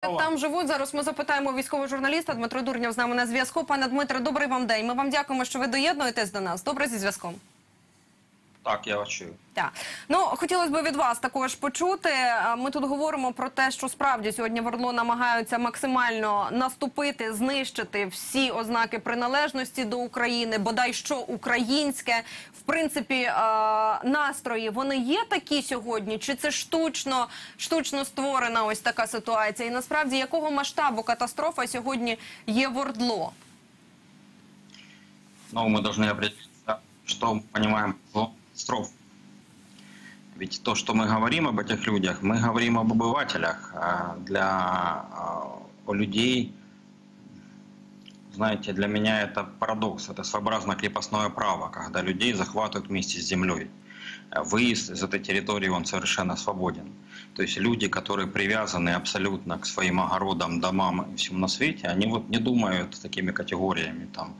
Там живуть зараз. Ми запитаємо військового журналіста Дмитро Дурнєв з нами на зв'язку. Пане Дмитре, добрий вам день. Ми вам дякуємо, що ви доєднуєтесь до нас. Добре зі зв'язком. Так, я вас чую. Так. Ну, хотілося б від вас також почути. А, Ми тут говоримо про те, що справді сьогодні в Орло намагаються максимально наступити, знищити всі ознаки приналежності до України, бодай що українське. В принципі, а, настрої вони є такі сьогодні, чи це штучно, штучно створена ось така ситуація? І насправді якого масштабу катастрофа сьогодні є в Ордло? Но мы должны определиться, что мы понимаем Катастроф. Ведь то, что мы говорим об этих людях, мы говорим об обывателях. А Для а, людей, знаете, для меня это парадокс, это своеобразное крепостное право, когда людей захватывают вместе с землей. Выезд из этой территории, он совершенно свободен. То есть люди, которые привязаны абсолютно к своим огородам, домам и всему на свете, они вот не думают такими категориями, там,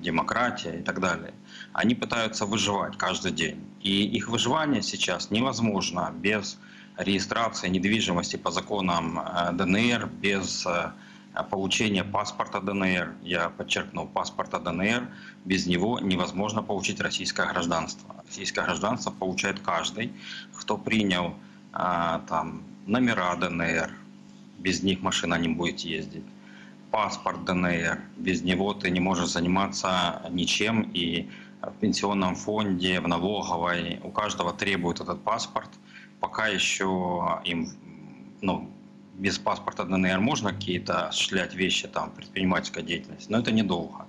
демократия и так далее. Они пытаются выживать каждый день. И их выживание сейчас невозможно без регистрации недвижимости по законам э, ДНР, без э, получения паспорта ДНР, я подчеркну, паспорта ДНР, без него невозможно получить российское гражданство. Российское гражданство получает каждый, кто принял а, там номера ДНР, без них машина не будет ездить, паспорт ДНР, без него ты не можешь заниматься ничем, и в пенсионном фонде, в налоговой. У каждого требуют этот паспорт, пока еще им ну, без паспорта ДНР можно какие-то осуществлять вещи, там, предпринимательская деятельность, но это недолго.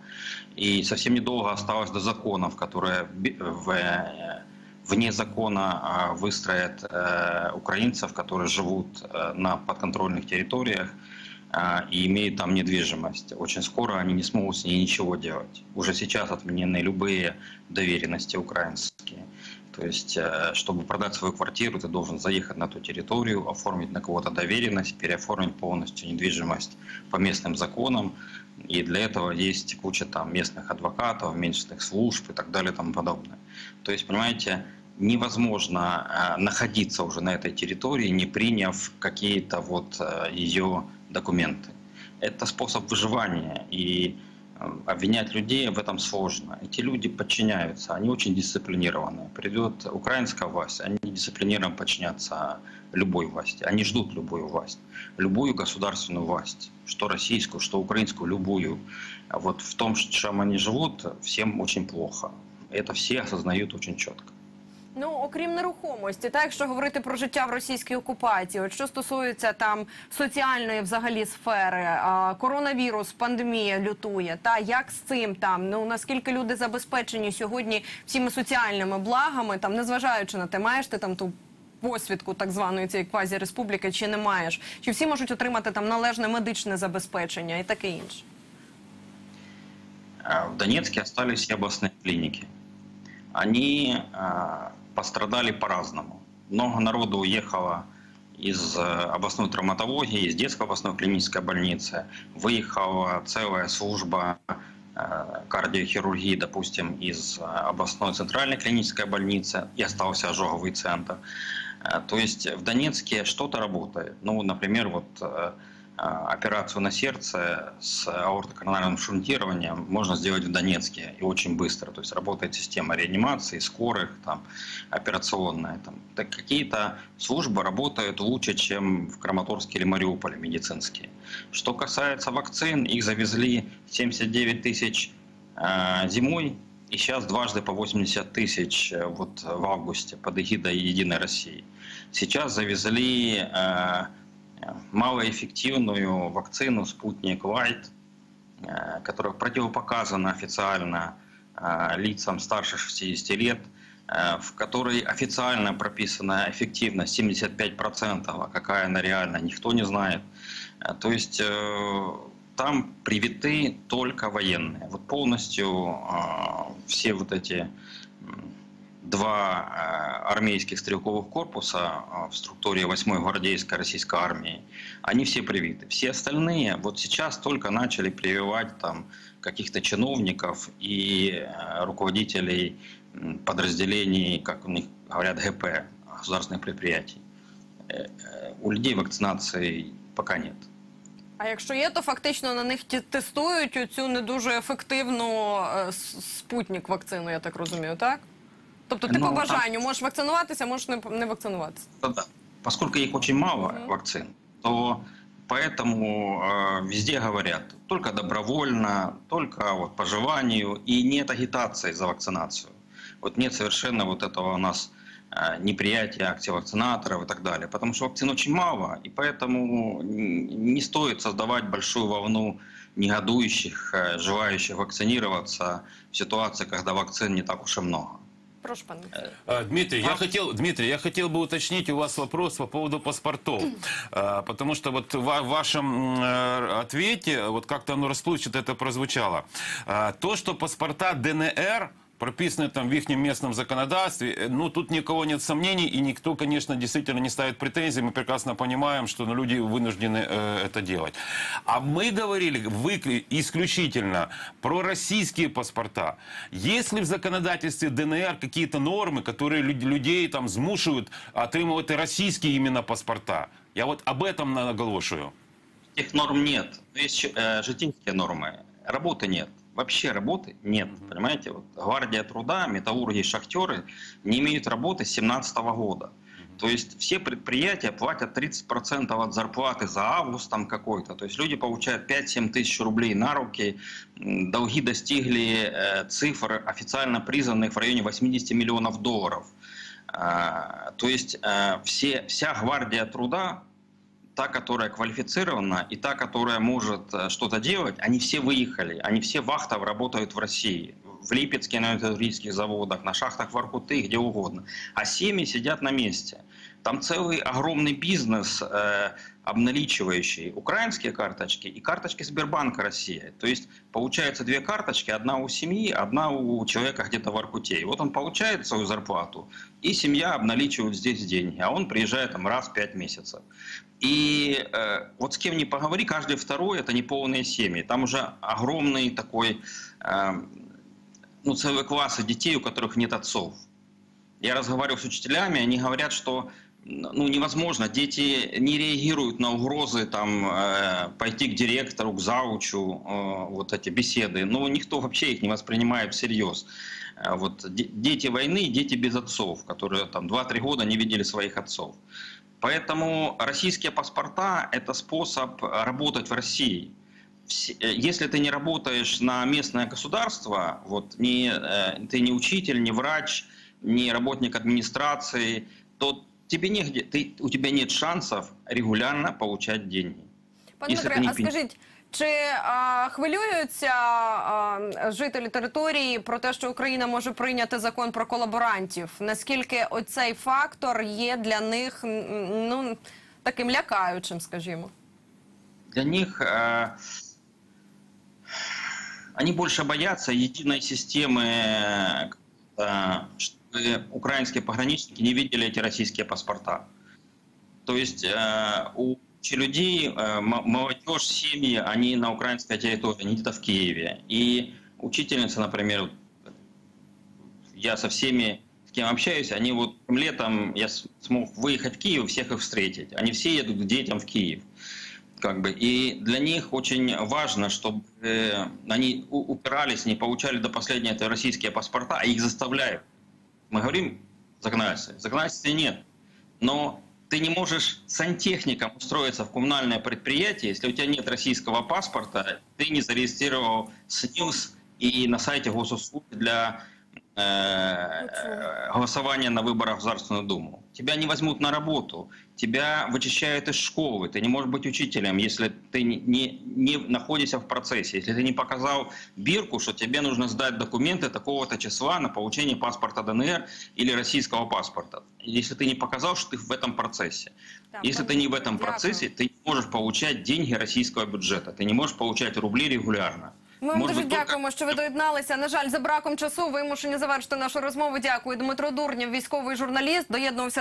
И совсем недолго осталось до законов, которые в, э, вне закона а, выстроят э, украинцев, которые живут э, на подконтрольных территориях и имеют там недвижимость. Очень скоро они не смогут с ней ничего делать. Уже сейчас отменены любые доверенности украинские. То есть, э, чтобы продать свою квартиру, ты должен заехать на ту территорию, оформить на кого-то доверенность, переоформить полностью недвижимость по местным законам. И для этого есть куча там местных адвокатов, местных служб и так далее и тому подобное. То есть, понимаете, невозможно э, находиться уже на этой территории, не приняв какие-то вот э, ее документы. Это способ выживания, и э, обвинять людей в этом сложно. Эти люди подчиняются, они очень дисциплинированные. Придет украинская власть, они дисциплинированно подчинятся любой власти. Они ждут любую власть, любую государственную власть, что российскую, что украинскую, любую. А Вот в том, чем они живут, всем очень плохо. Это все осознают очень четко. Ну, окрім нерухомості, так якщо говорити про життя в російській окупації, от що стосується там соціальної взагалі сфери, а, коронавірус, пандемія лютує. Та як з цим там? Ну наскільки люди забезпечені сьогодні всіми соціальними благами, там незважаючи на те, маєш ти там ту посвідку так званої цієї квазі-республіки, чи не маєш? Чи всі можуть отримати там належне медичне забезпечення і таке інше? В Донецке остались областные клиники. Они а, пострадали по-разному. Много народу уехало из э, областной травматологии, из детской областной клинической больницы. Выехала целая служба э, кардиохирургии, допустим, из э, областной центральной клинической больницы и остался ожоговый центр. То есть в Донецке что-то работает. Ну, например, вот операцию на сердце с аортокоронарным шунтированием можно сделать в Донецке и очень быстро. То есть работает система реанимации, скорых, там, операционная. Там. Так какие-то службы работают лучше, чем в Краматорске или Мариуполе медицинские. Что касается вакцин, их завезли 79 тысяч э, зимой, и сейчас дважды по 80 тысяч э, вот в августе под эгидой Единой России. Сейчас завезли э, малоэффективную вакцину «Спутник Лайт», э, которая противопоказана официально э, лицам старше 60 лет, э, в которой официально прописана эффективность 75%, а какая она реально, никто не знает. То есть там привиты только военные. Вот полностью все вот эти два э, армейских стрелковых корпуса э, в структуре 8-й гвардейской российской армии, они все привиты. Все остальные вот сейчас только начали прививать там каких-то чиновников и э, руководителей м, подразделений, как у них говорят, ГП, государственных предприятий. Э, э, У людей вакцинации пока нет. А якщо є, то фактично на них ті- тестують цю не дуже ефективну е, с- спутник вакцину, я так розумію, так? Тобто ти Ну, по бажанню можеш вакцинуватися, можеш не, не вакцинуватися. Да, да. Поскольку их очень мало, Мгм. вакцин, то поэтому э, везде говорят только добровольно, только вот по желанию, и нет агитации за вакцинацию. Вот нет совершенно вот этого у нас э, неприятия акций вакцинаторов и так далее. Потому что вакцин очень мало, и поэтому не стоит создавать большую волну негодующих, э, желающих вакцинироваться в ситуации, когда вакцин не так уж и много. Прошу. Олексію. А, Дмитрий, я хотел, Дмитрий, я хотел бы уточнить у вас вопрос по поводу паспортов, А, потому что вот в вашем э, ответе вот как-то оно расплывчато это прозвучало. А, То, что паспорта ДНР прописаны там в их местном законодательстве, э, ну, тут никого нет сомнений, и никто, конечно, действительно не ставит претензий. Мы прекрасно понимаем, что ну, люди вынуждены э, это делать. А мы говорили вы, исключительно про российские паспорта. Есть ли в законодательстве ДНР какие-то нормы, которые люд- людей там змушують отримувати російські іменно паспорта? Я вот об этом наголошую. Этих норм нет. Есть э, житейские нормы. Работы нет. Вообще работы нет. Понимаете? Вот гвардия труда, металлурги, шахтеры не имеют работы с 2017 года. То есть все предприятия платят 30% от зарплаты за август там какой-то. То есть люди получают 5-7 тысяч рублей на руки. Долги достигли э, цифр, официально признанных в районе 80 миллионов долларов. А, То есть э, все, вся гвардия труда та, которая квалифицирована, и та, которая может э, что-то делать, они все выехали, они все вахтов работают в России. В Липецке, на металлургических заводах, на шахтах в Аркуты, где угодно. А семьи сидят на месте. Там целый огромный бизнес, э, обналичивающий украинские карточки и карточки Сбербанка России. То есть получается две карточки, одна у семьи, одна у человека где-то в Аркуте. И вот он получает свою зарплату, и семья обналичивает здесь деньги, а он приезжает там раз в пять месяцев. И э, вот с кем ни поговори, каждый второй это неполные семьи. Там уже огромный такой, э, ну, целые классы детей, у которых нет отцов. Я разговаривал с учителями, они говорят, что ну, невозможно, дети не реагируют на угрозы там, э, пойти к директору, к заучу, э, вот эти беседы. Ну, никто вообще их не воспринимает всерьез. Э, Вот, де- дети войны, дети без отцов, которые там 2-3 года не видели своих отцов. Поэтому российские паспорта – это способ работать в России. Э, Если ты не работаешь на местное государство, вот, не, э, ты не учитель, не врач, не работник администрации, то тебе негде, ты, у тебя нет шансов регулярно получать деньги. Пане Якщо Дмитре, ти не а пін- скажіть, чи а, хвилюються а, жителі території про те, що Україна може прийняти закон про колаборантів? Наскільки оцей фактор є для них м, ну таким лякаючим, скажімо? Для них э, они больше боятся единой системы, э, чтобы украинские пограничники не видели эти российские паспорта. То есть э, у людей, э, молодежь, семьи, они на украинской территории, они где-то в Киеве. И учительница, например, я со всеми, с кем общаюсь, они вот летом я смог выехать в Киев, всех их встретить. Они все едут к детям в Киев. Как бы, и для них очень важно, чтобы э, они упирались, не получали до последнего это российские паспорта, а их заставляют. Мы говорим законодательство. Законодательства нет. Но ты не можешь сантехником устроиться в коммунальное предприятие, если у тебя нет российского паспорта, ты не зарегистрировал СНИЛС и на сайте госуслуг для э, голосования на выборах в Государственную Думу. Тебя не возьмут на работу, тебя вычищают из школы, ты не можешь быть учителем, если ты не, не, не находишься в процессе, если ты не показал бирку, что тебе нужно сдать документы такого-то числа на получение паспорта ДНР или российского паспорта. Если ты не показал, что ты в этом процессе. Так, Если ты не в этом процессе, ты не можешь получать деньги российского бюджета, ты не можешь получать рубли регулярно. Ми вам Может дуже быть, только- дякуємо, що ви доєдналися. На жаль, за браком часу вимушені завершити нашу розмову. Дякую. Дмитро Дурнєв, військовий журналіст, доєднувався